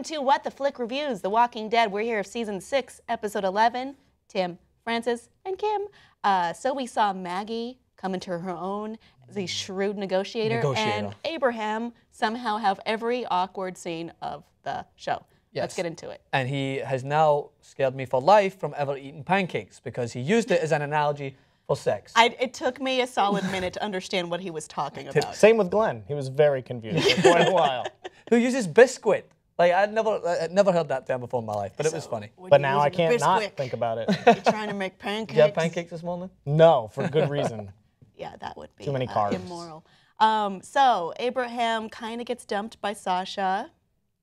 Welcome to What the Flick Reviews, The Walking Dead. We're here of season six, episode 11. Tim, Francis, and Kim. Uh, so we saw Maggie come into her own as a shrewd negotiator, Negotiator. and Abraham somehow have every awkward scene of the show. Let's get into it. and he has now scared me for life from ever eating pancakes because he used it as an analogy for sex. I, it took me a solid minute to understand what he was talking about. Same with Glenn. He was very confused for quite a while. Who uses Bisquick? Like I'd never, I'd never heard that term before in my life, but it was funny. When But you're now I using can't not Bisquick, think about it. You're trying to make pancakes. Did you have pancakes this morning? No, for a good reason. Yeah, that would be Too many uh, carbs. immoral. Um, so Abraham kind of gets dumped by Sasha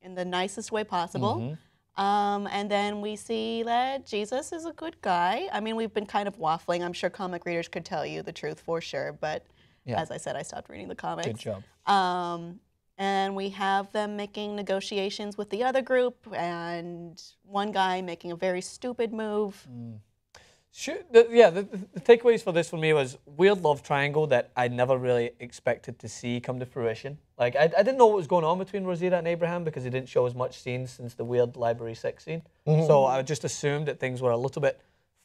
in the nicest way possible. Mm-hmm. Um, and then we see that Jesus is a good guy. I mean, we've been kind of waffling. I'm sure comic readers could tell you the truth for sure, but Yeah. as I said, I stopped reading the comics. Good job. Um, and we have them making negotiations with the other group, and one guy making a very stupid move. Mm. Sure, the, yeah, the, the the takeaways for this for me was weird love triangle that I never really expected to see come to fruition. Like I, I didn't know what was going on between Rosita and Abraham because he didn't show as much scenes since the weird library sex scene. Mm-hmm. So I just assumed that things were a little bit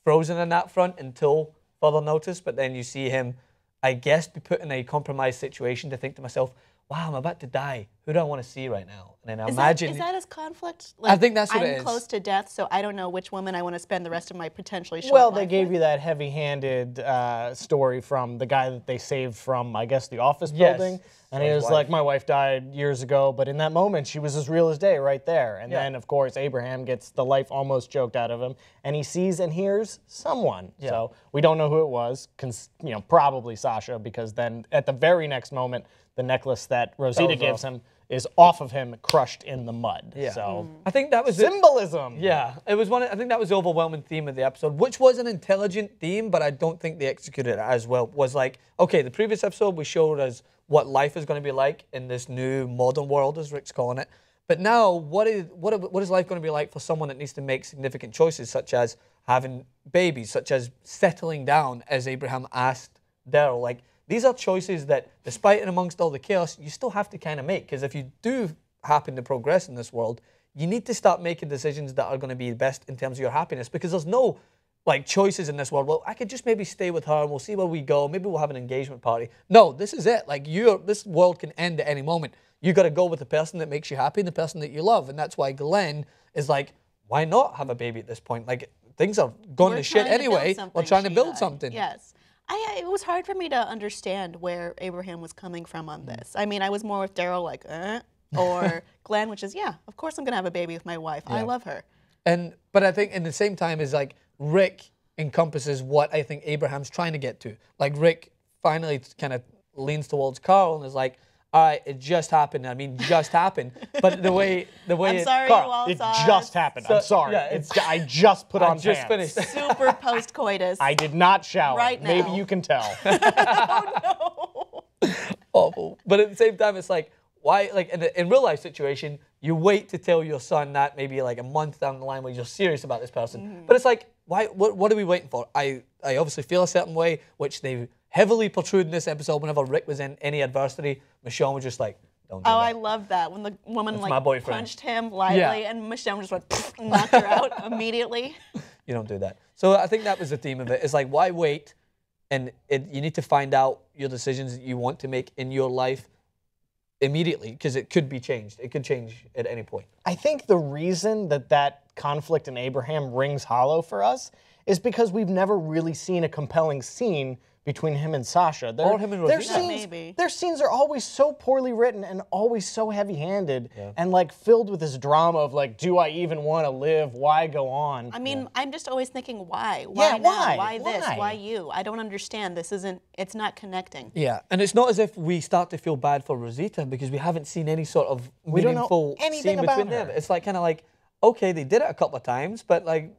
frozen on that front until further notice. But then you see him, I guess, be put in a compromised situation to think to myself, "Wow, I'm about to die. Who do I want to see right now?" And then I Is imagine that, is that his conflict? I think that's what I'm it is. close to death, so I don't know which woman I want to spend the rest of my potentially short Well, they gave with. you that heavy-handed uh, story from the guy that they saved from, I guess, the office Yes. building. And His he was wife. like, "My wife died years ago, but in that moment, she was as real as day, right there." And Yeah. then, of course, Abraham gets the life almost choked out of him, and he sees and hears someone. So we don't know who it was. Cons- you know, probably Sasha, because then at the very next moment, the necklace that Rosita gives off. him is off of him, crushed in the mud. Yeah. So mm. I think that was it. symbolism. Yeah, it was one. I think that was the overwhelming theme of the episode, which was an intelligent theme, but I don't think they executed it as well. Was like, okay, the previous episode we showed us what life is going to be like in this new modern world, as Rick's calling it. But now, what is what what is life going to be like for someone that needs to make significant choices, such as having babies, such as settling down, as Abraham asked Daryl? Like these are choices that, despite and amongst all the chaos, you still have to kind of make. Because if you do happen to progress in this world, you need to start making decisions that are going to be best in terms of your happiness. Because there's no like choices in this world. Well, I could just maybe stay with her and we'll see where we go. Maybe we'll have an engagement party. No, this is it. Like you're this world can end at any moment. You got to go with the person that makes you happy and the person that you love. And that's why Glenn is like, why not have a baby at this point? Like things are going We're to shit to anyway. We're trying to build something. Yes. I, it was hard for me to understand where Abraham was coming from on this. I mean, I was more with Daryl, like, eh, or Glenn, which is, yeah, of course I'm going to have a baby with my wife. I love her. And but I think in the same time is like Rick encompasses what I think Abraham's trying to get to. Like Rick finally kind of leans towards Carl and is like, "All right, it just happened. I mean, just happened." But the way the way I'm it- sorry Carl, you all it saw just happened. So- I'm sorry. yeah, it's, it's- I just put I on just pants. finished. Super post coitus. I did not shower. Right now. Maybe you can tell. Oh no. Awful. But at the same time, it's like why like in, a, in real life situation, you wait to tell your son that maybe like a month down the line when you're serious about this person. Mm-hmm. But it's like why? What, what are we waiting for? I I obviously feel a certain way, which they heavily protrude in this episode. Whenever Rick was in any adversity, Michonne was just like, "Don't do Oh, that." I love that when the woman my like boyfriend. punched him lightly Yeah. and Michonne just went and knocked her out immediately. you don't do that. So I think that was the theme of it. It's like why wait? And it, you need to find out your decisions that you want to make in your life immediately because it could be changed. It could change at any point. I think the reason that that conflict in Abraham rings hollow for us is because we've never really seen a compelling scene between him and Sasha. Their, Or him and their Rosita. scenes, Maybe. their scenes are always so poorly written and always so heavy-handed and like filled with this drama of like, do I even want to live? Why go on? I mean, I'm just always thinking, why? Why Yeah, now? why? Why this? Why? Why you? I don't understand. This isn't. It's not connecting. Yeah, and it's not as if we start to feel bad for Rosita because we haven't seen any sort of We don't know meaningful anything scene about between them. It's like kind of like, okay, they did it a couple of times, but like,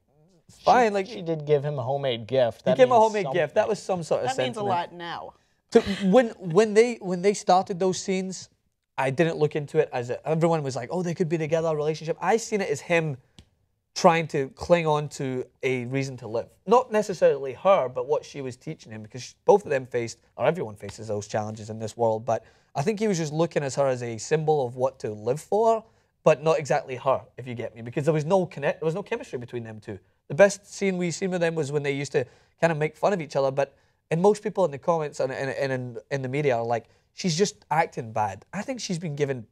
it's fine. like, she did give him a homemade gift. he gave him a means homemade gift. That was some sort of That means a lot now. To, when when they when they started those scenes, I didn't look into it as a, everyone was like, oh, they could be together, a relationship. I seen it as him trying to cling on to a reason to live. Not necessarily her, but what she was teaching him, because both of them faced, or everyone faces those challenges in this world. But I think he was just looking at her as a symbol of what to live for, but not exactly her, if you get me, because there was no connect, there was no chemistry between them two. The best scene we seen with them was when they used to kind of make fun of each other, but and most people in the comments and, and, and in, in the media are like, she's just acting bad. I think she's been given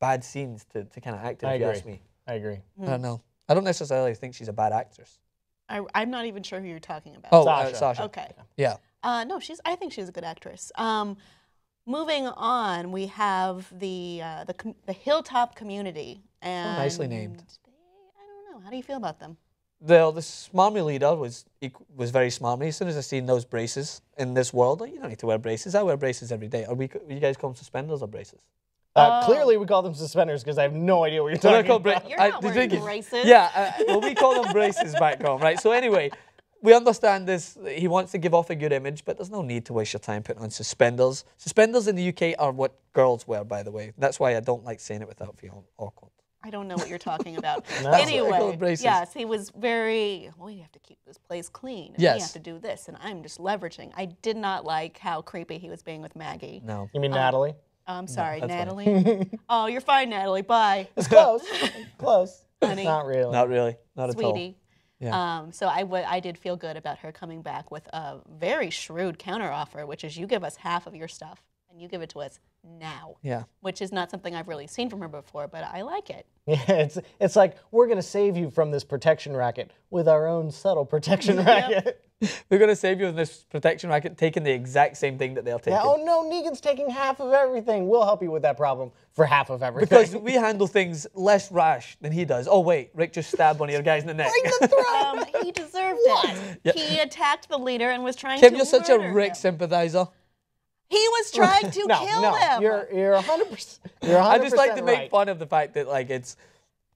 bad scenes to, to kind of act in, I if you agree. ask me. I agree. I don't know. I don't necessarily think she's a bad actress. I, I'm not even sure who you're talking about. Oh, Sasha. Uh, Sasha. okay. Yeah. Uh, no, she's. I think she's a good actress. Um, moving on, we have the uh, the the Hilltop Community. And nicely named. They, I don't know. How do you feel about them? The the smarmy leader was equ- was very smarmy. As soon as I seen those braces in this world, like, you don't need to wear braces. I wear braces every day. Are we? You guys call them suspenders or braces? Uh, Oh. Clearly, we call them suspenders because I have no idea what you're So they're talking called bra- about. You're I- not the wearing thing braces. Yeah, uh, well, we call them braces back home, right? So anyway, we understand this. He wants to give off a good image, but there's no need to waste your time putting on suspenders. Suspenders in the UK are what girls wear, by the way. That's why I don't like saying it without feeling awkward. I don't know what you're talking about. No. That's what I call anyway, yes, he was very. Well, you have to keep this place clean. And We Yes. have to do this, and I'm just leveraging. I did not like how creepy he was being with Maggie. No. You mean Natalie? I'm sorry, that's fine. Natalie. oh, you're fine, Natalie. Bye, It's close. close. Honey. Not really. Not really. Not at all. sweetie. Yeah. Um, so I I did feel good about her coming back with a very shrewd counteroffer, which is you give us half of your stuff and you give it to us now, Yeah. which is not something I've really seen from her before, but I like it. Yeah, it's it's like we're gonna save you from this protection racket with our own subtle protection racket. We're going to save you in this protection racket taking the exact same thing that they're taking. Yeah, oh no, Negan's taking half of everything. We'll help you with that problem for half of everything. because we handle things less rash than he does. Oh, wait, Rick just stabbed one of your guys in the neck. Um, he deserved it. He attacked the leader and was trying Kim, to you're such a Rick him. sympathizer. He was trying to no, kill no, him. you're you're 100. percent You're 100 I just like to make right. fun of the fact that, like, it's.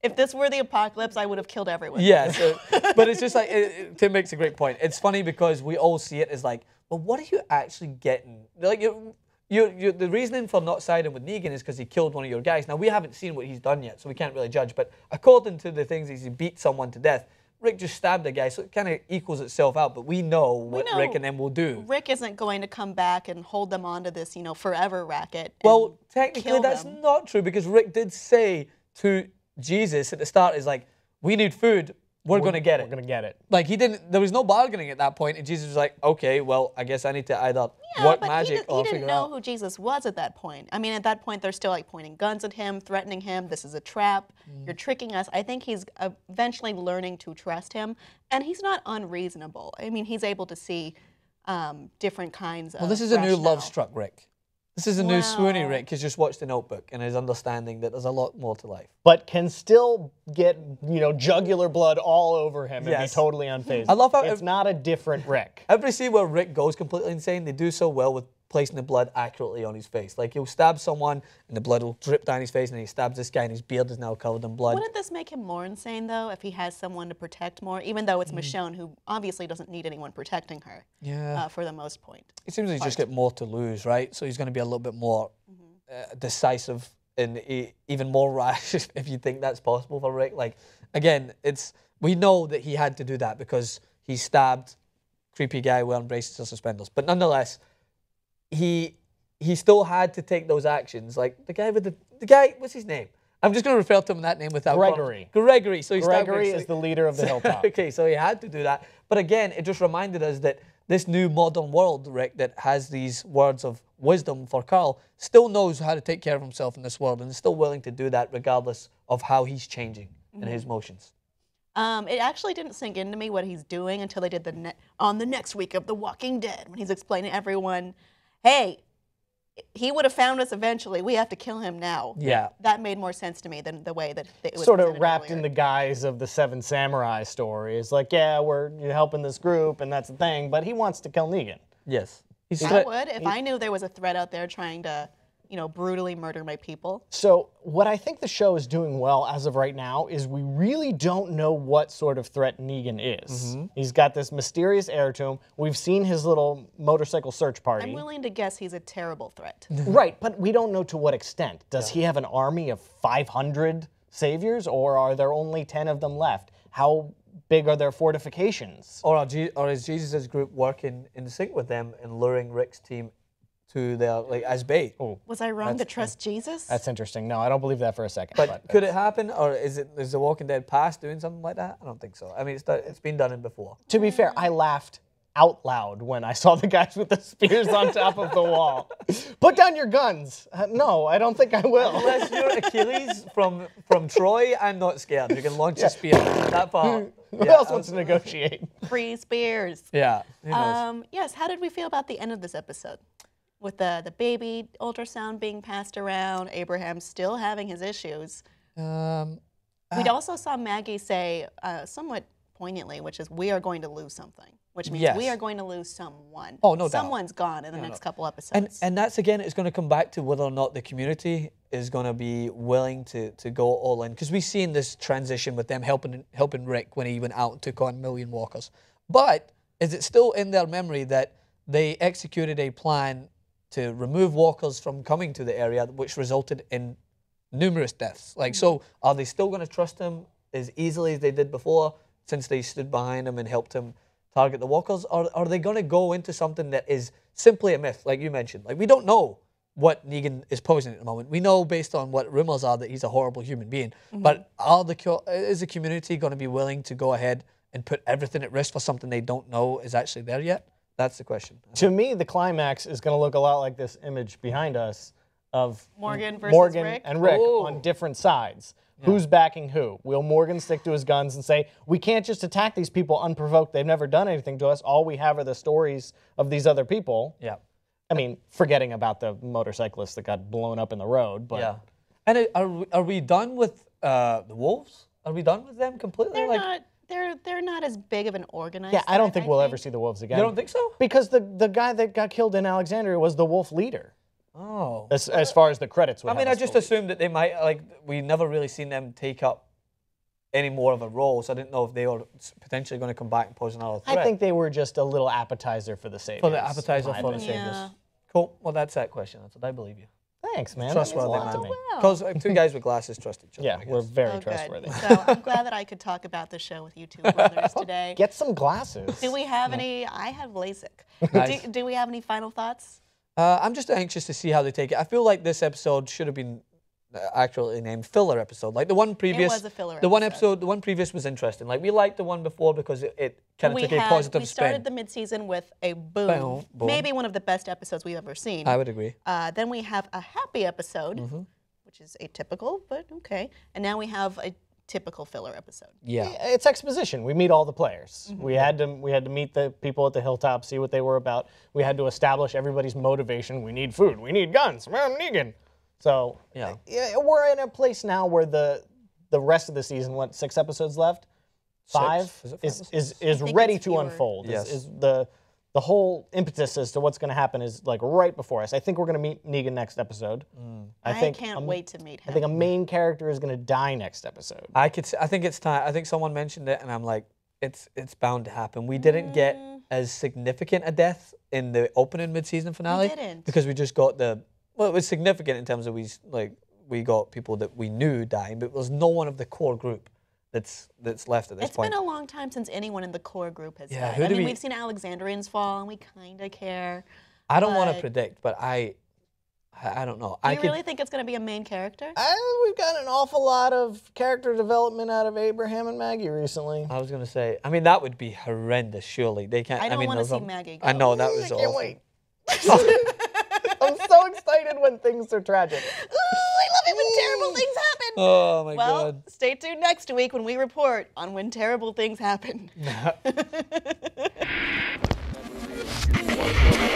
if this were the apocalypse, I would have killed everyone. Yeah, so, but it's just like it, it- Tim makes a great point. It's funny because we all see it as like, well, what are you actually getting? Like you, you, you the reasoning for not siding with Negan is because he killed one of your guys. Now we haven't seen what he's done yet, so we can't really judge. But according to the things, is he beat someone to death. Rick just stabbed a guy, so it kind of equals itself out. But we know what know Rick and them will do. Rick isn't going to come back and hold them onto this, you know, forever racket. Well, technically, that's them. not true because Rick did say to Jesus at the start, "Is like, we need food. We're, gonna get it. We're gonna get it. Like he didn't. There was no bargaining at that point, and Jesus was like, "Okay, well, I guess I need to either Yeah, work but magic he, did, or he didn't know out." who Jesus was at that point. I mean, at that point, they're still like pointing guns at him, threatening him. This is a trap. Mm. You're tricking us. I think he's eventually learning to trust him, and he's not unreasonable. I mean, he's able to see um, different kinds of. Well, this is a new love struck Rick. This is a new swoony Rick who's just watched the Notebook and is understanding that there's a lot more to life. But can still get you know jugular blood all over him and be totally unfazed. I love how it's ev- not a different Rick. Every scene where Rick goes completely insane, they do so well with placing the blood accurately on his face. Like he'll stab someone and the blood will drip down his face, and then he stabs this guy and his beard is now covered in blood. Wouldn't this make him more insane though, if he has someone to protect more? Even though Mm. it's Michonne, who obviously doesn't need anyone protecting her. Yeah. Uh, for the most point. It seems like he's just got more to lose, right? So he's going to be a little bit more uh, decisive and e- even more rash if you think that's possible for Rick. Like, again, it's we know that he had to do that because he stabbed creepy guy wearing braces or suspenders. But nonetheless, he he still had to take those actions. Like the guy with the the guy, what's his name? I'm just going to refer to him that name without Gregory. Gregory. So he Gregory is the leader of the Hilltop. okay, so he had to do that. But again, it just reminded us that this new modern world, Rick, that has these words of wisdom for Carl, still knows how to take care of himself in this world and is still willing to do that regardless of how he's changing in his motions. Um, it actually didn't sink into me what he's doing until they did the ne- on the next week of The Walking Dead when he's explaining to everyone, "Hey, he would have found us eventually. We have to kill him now." Yeah. That made more sense to me than the way that it was sort of presented wrapped in the guise of the Seven Samurai story. It's like, yeah, we're helping this group, and that's the thing. But he wants to kill Negan. Yes. He's I would if I knew there was a threat out there trying to, you know, brutally murder my people. So what I think the show is doing well as of right now is we really don't know what sort of threat Negan is. Mm-hmm. He's got this mysterious air to him. We've seen his little motorcycle search party. I'm willing to guess he's a terrible threat. Right, but we don't know to what extent. Does he have an army of 500 saviors, or are there only 10 of them left? How big are their fortifications? Or, are Je- or is Jesus' group working in sync with them and luring Rick's team to the like as bait. Oh, Was I wrong to trust Jesus? That's interesting. No, I don't believe that for a second. But could it happen, or is it is The Walking Dead past doing something like that? I don't think so. I mean, it's done, it's been done in before. to be fair, I laughed out loud when I saw the guys with the spears on top of the wall. Put down your guns. Uh, no, I don't think I will. Unless you're Achilles from from Troy, I'm not scared. You can launch a spear. That part. Who yeah, else I wants to negotiate? Free spears. Yeah. Um, yes. How did we feel about the end of this episode? With the the baby ultrasound being passed around, Abraham still having his issues. Um, We also saw Maggie say, uh, somewhat poignantly, which is, "We are going to lose something," which means we are going to lose someone. Oh, no doubt. Someone's gone in the next couple episodes. and and that's again, it's going to come back to whether or not the community is going to be willing to to go all in because we've seen this transition with them helping helping Rick when he went out and took on million walkers. But is it still in their memory that they executed a plan to remove walkers from coming to the area, which resulted in numerous deaths? Like, so are they still going to trust him as easily as they did before, since they stood behind him and helped him target the walkers, or are they going to go into something that is simply a myth, like you mentioned? Like, we don't know what Negan is posing at the moment. We know based on what rumors are that he's a horrible human being. Mm-hmm. But are the is the community going to be willing to go ahead and put everything at risk for something they don't know is actually there yet? That's the question. to me, the climax is going to look a lot like this image behind us of Morgan versus Morgan Rick? and Rick Oh. on different sides. Who's backing who? Will Morgan stick to his guns and say, we can't just attack these people unprovoked? They've never done anything to us. All we have are the stories of these other people. Yeah. I mean, forgetting about the motorcyclist that got blown up in the road, but Yeah. And are we, are we done with uh, the wolves? Are we done with them completely? they're like, not. They're they're not as big of an organized. yeah, I don't threat, think we'll ever see the wolves again. you don't think so? Because the, the guy that got killed in Alexandria was the wolf leader, Oh. as, as far as the credits would I mean, I just believe. assumed that they might like we never really seen them take up any more of a role, so I didn't know if they were potentially going to come back and pose another threat. I think they were just a little appetizer for the saviors. for the appetizer in for my the opinion. saviors. Yeah. Cool. Well, that's that question answered. I believe you. Thanks, man. That means a Trustworthy lot man. me. well. Because two guys with glasses trust each other. Yeah, we're very Oh, trustworthy. good. So I'm glad that I could talk about the show with you two brothers today. Get some glasses. Do we have any? I have LASIK. Nice. Do, do we have any final thoughts? Uh, I'm just anxious to see how they take it. I feel like this episode should have been uh, actually named filler episode. Like the one previous, was a filler the one episode. episode, the one previous was interesting. Like we liked the one before because it, it kind of we took a had- positive we spin. started the midseason with a boom, Boom, boom. maybe one of the best episodes we've ever seen. I would agree. Uh, then we have a happy episode, Mm-hmm. which is atypical, but okay. And now we have a typical filler episode. Yeah. it's exposition. We meet all the players. Mm-hmm. We had to we had to meet the people at the hilltop, see what they were about. We had to establish everybody's motivation. We need food. We need guns. Man, Negan. So Yeah. yeah, we're in a place now where the the rest of the season, what six episodes left? Five Is five is is, is ready to fewer. unfold. Yes. Is, the the whole impetus as to what's going to happen is like right before us. I think we're going to meet Negan next episode. I I, think can't a- wait to meet him. I think a main character is going to die next episode. I could. s- I think it's time. I think someone mentioned it, and I'm like, it's it's bound to happen. We didn't get Mm. as significant a death in the opening mid-season finale didn't. because we just got the. Well, it was significant in terms of we like we got people that we knew dying, but there was no one of the core group that's that's left at this It's point. It's been a long time since anyone in the core group has Yeah, died. who I do mean, we- we've seen Alexandrians fall, and we kind of care. I don't want to predict, but I, I, I don't know. Do I you could. really think it's going to be a main character? Uh, we've got an awful lot of character development out of Abraham and Maggie recently. I was gonna say. I mean, that would be horrendous. Surely they can't. I don't mean, wanna see are- Maggie I know that I was can't awful. wait. I'm so excited when things are tragic. Ooh, I love it when terrible things happen. Oh my well, god. Well, stay tuned next week when we report on when terrible things happen.